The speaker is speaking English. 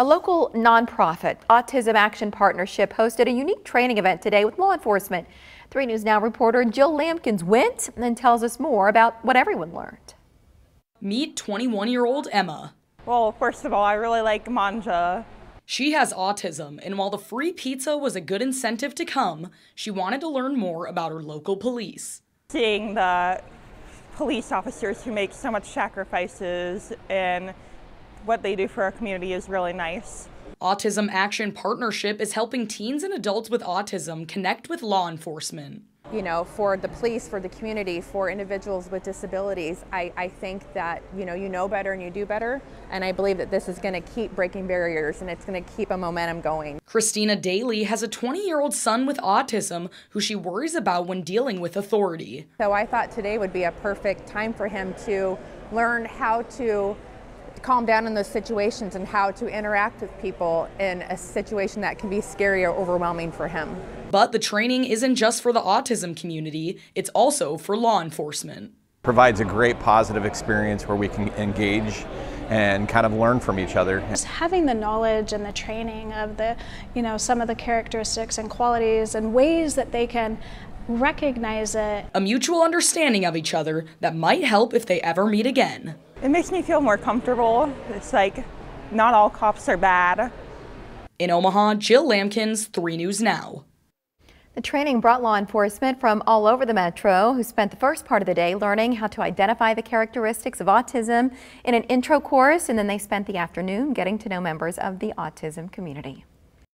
A local nonprofit, Autism Action Partnership, hosted a unique training event today with law enforcement. 3 News Now reporter Jill Lampkins went and tells us more about what everyone learned. Meet 21-year-old Emma. Well, first of all, I really like manja. She has autism, and while the free pizza was a good incentive to come, she wanted to learn more about her local police. Seeing the police officers who make so much sacrifices and what they do for our community is really nice. Autism Action Partnership is helping teens and adults with autism connect with law enforcement. You know, for the police, for the community, for individuals with disabilities, I, I think that, you know, you know better and you do better. And I believe that this is going to keep breaking barriers and it's going to keep a momentum going. Christina Daly has a 20 year old son with autism who she worries about when dealing with authority. So I thought today would be a perfect time for him to learn how to calm down in those situations and how to interact with people in a situation that can be scary or overwhelming for him. But the training isn't just for the autism community, it's also for law enforcement. Provides a great positive experience where we can engage and kind of learn from each other. Just having the knowledge and the training of the, you know, some of the characteristics and qualities and ways that they can recognize it. A mutual understanding of each other that might help if they ever meet again. It makes me feel more comfortable. It's like not all cops are bad. In Omaha, Jill Lampkins, 3 News Now. The training brought law enforcement from all over the metro who spent the first part of the day learning how to identify the characteristics of autism in an intro course and then they spent the afternoon getting to know members of the autism community.